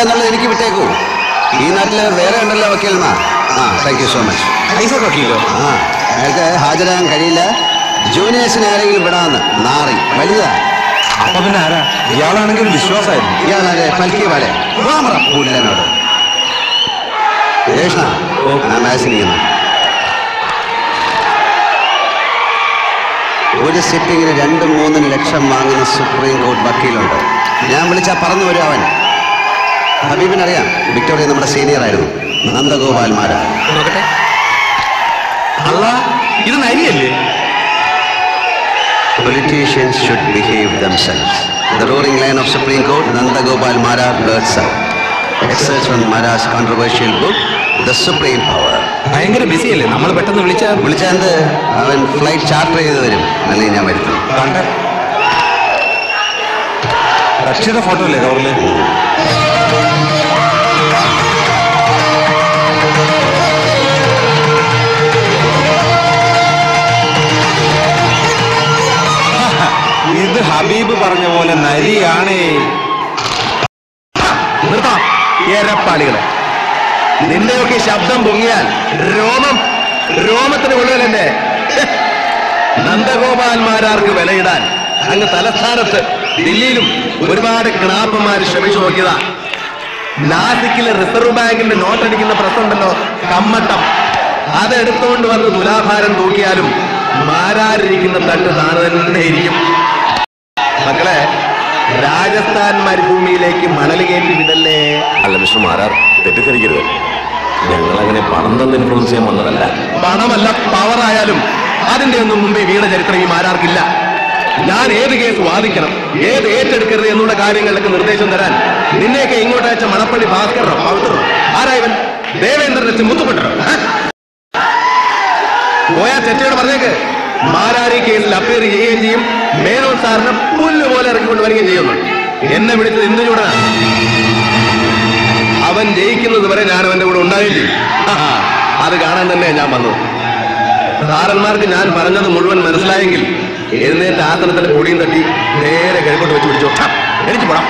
എന്നുള്ളത് എനിക്ക് വിട്ടേക്കൂ. ഈ നാട്ടിൽ വേറെ ഉണ്ടല്ലോ വക്കീലെന്നാ? ആ thank you so much Isaac വക്കീലോ? ആ അയാൾക്ക് ഹാജരാകാൻ കഴിയില്ല. ജൂനിയേഴ്സിനെ ആരെങ്കിലും വിടാന്ന് നാറി. വലുതാ. അപ്പൊ പിന്നെ ആരാ? ഇയാളാണെങ്കിൽ വിശ്വാസമായിരുന്നു ഇയാളെ പൽക്കി പോലെ വാമറ. പുല്ലനോട് ഞാൻ മാസിനിക്കുന്നു. ഒരു സിറ്റിങ്ങിന് രണ്ടും മൂന്നും ലക്ഷം വാങ്ങുന്ന സുപ്രീം കോർട്ട് വക്കീലുണ്ട്. ഞാൻ വിളിച്ചാൽ പറന്നു വരും അവൻ? ഹബീബിനറിയാം വിക്ടോറിയ നമ്മുടെ സീനിയർ ആയിരുന്നു നന്ദഗോപാൽമാരാ നോക്കട്ടെ അല്ല ഇത് നരിയല്ലേ Politicians should behave themselves. The roaring lion of Supreme Court, Nandagopal Mara blurts out. Excerpts from Mara's controversial book, The Supreme Power. ഭയങ്കര ബിസി അല്ലേ നമ്മൾ പെട്ടെന്ന് വിളിച്ച വിളിച്ചാൽ അവൻ ഫ്ലൈറ്റ് ചാർട്ടർ ചെയ്ത് വരും അല്ലെങ്കിൽ ഞാൻ വരുത്തും റഷ്യയുടെ ഫോട്ടോ അല്ലേ കവറിൽ ഹബീബ് പറഞ്ഞ പോലെ നരിയാണേ. നിർത്താം. നിന്റെയൊക്കെ ശബ്ദം പൊങ്ങിയാൽ രോമം രോമത്തിന് കൊള്ളുകയല്ലേ നന്ദഗോപാൽമാരാർക്ക് വിലയിടാൻ അങ്ങ് തലസ്ഥാനത്ത് ദില്ലിയിലും ഒരുപാട് കിണാപ്പന്മാർ ശ്രമിച്ചു നോക്കിയതാ. നാസിക്കിലെ റിസർവ് ബാങ്കിന്റെ നോട്ടടിക്കുന്ന പ്രശ്നമുണ്ടല്ലോ കമ്മട്ടം. അതെടുത്തുകൊണ്ട് വന്ന് തുലാഭാരം തൂക്കിയാലും മാരാരിരിക്കുന്ന തട്ട് താണു തന്നെ ഇരിക്കും. മണൽ കയറ്റി വിടല്ലേ? അല്ല മിസ്റ്റർ മാരാർ തെറ്റിദ്ധരിക്കരുത്. ഞങ്ങൾ അങ്ങനെ പണം തന്നെ ഇൻഫ്ലുവൻസ് ചെയ്യാൻ വന്നതല്ല. പണമല്ല പവറായാലും അതിന്റെ ഒന്നും മുമ്പേ വീണ ചരിത്രം ഈ മാരാർക്കില്ല. ഞാൻ ഏത് കേസ് വാദിക്കണം ഏത് ഏറ്റെടുക്കരുത് എന്നുള്ള കാര്യങ്ങളിലൊക്കെ നിർദ്ദേശം തരാൻ നിന്നെയൊക്കെ ഇങ്ങോട്ട് അയച്ച മണപ്പള്ളി ഭാസ്കറോ പവിത്രോ ആരായവൻ ദേവേന്ദ്രനെ മുത്തുകൊണ്ടോ പോയാ ചെറ്റയോട് പറഞ്ഞേക്ക്. മാരാരി കേസിൽ അപ്പീർ ചെയ്യുകയും ചെയ്യും. മേനോൻ സാറിനെ പുല്ലുപോലെ ഇറക്കിക്കൊണ്ട് വരികയും ചെയ്യുന്നു. എന്നെ വിളിച്ചത് എന്ത് ചൂടാ അവൻ ജയിക്കുന്നത് വരെ ഞാൻ അവന്റെ കൂടെ ഉണ്ടായില്ലേ? അത് കാണാൻ തന്നെ ഞാൻ വന്നത്. സാറന്മാർക്ക് ഞാൻ പറഞ്ഞത് മുഴുവൻ മനസ്സിലായെങ്കിൽ എഴുന്നേറ്റ് ആസനത്തിന്റെ പൊടിയും തട്ടി നേരെ കിഴക്കോട്ട് വെച്ച് പിടിച്ചോ. എനിക്ക് പോടാം.